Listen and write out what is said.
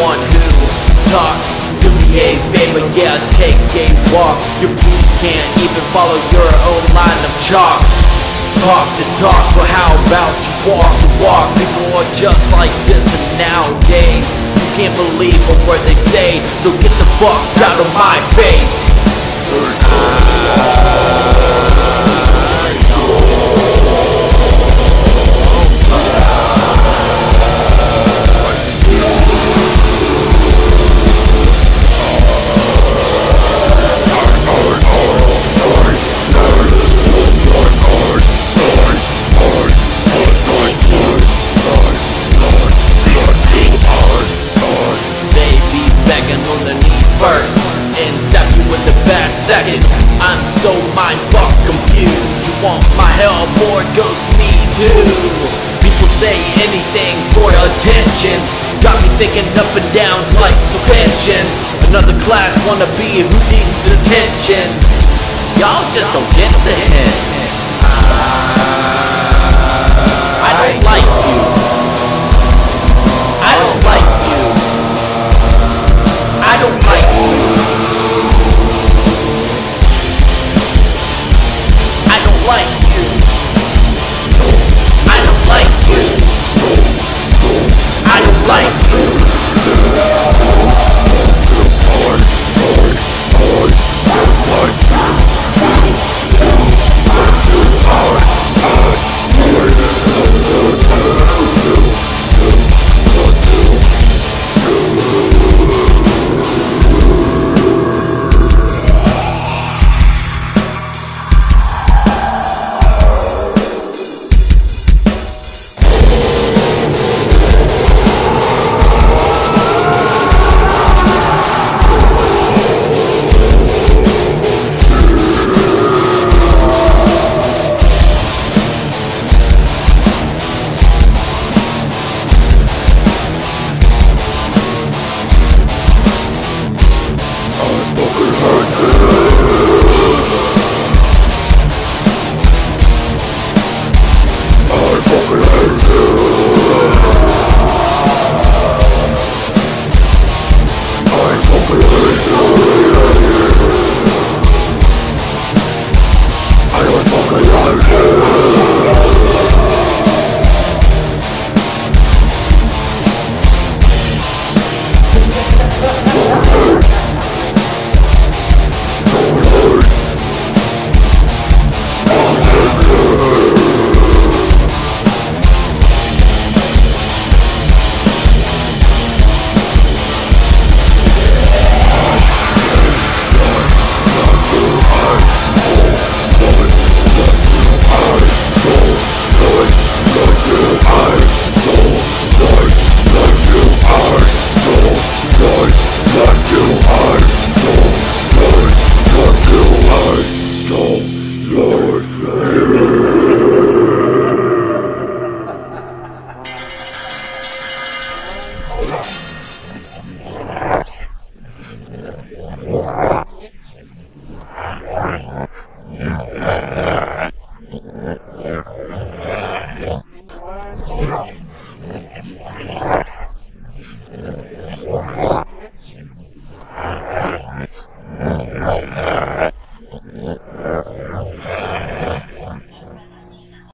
one who talks. Do me a favor, yeah, take a walk. Your boot can't even follow your own line of chalk. Talk the talk, but how about you walk the walk? People are just like this and nowadays You can't believe a word they say So get the fuck out of my face begging on their knees first And stab you in the back second. I'm so mind fuck confused. You want my help? Or goes me too. People say anything for attention. Got me thinking up and down slices of pension Another class wannabe who needs the attention. Y'all just don't get the hint like you. I don't like you. I don't like you. Oh,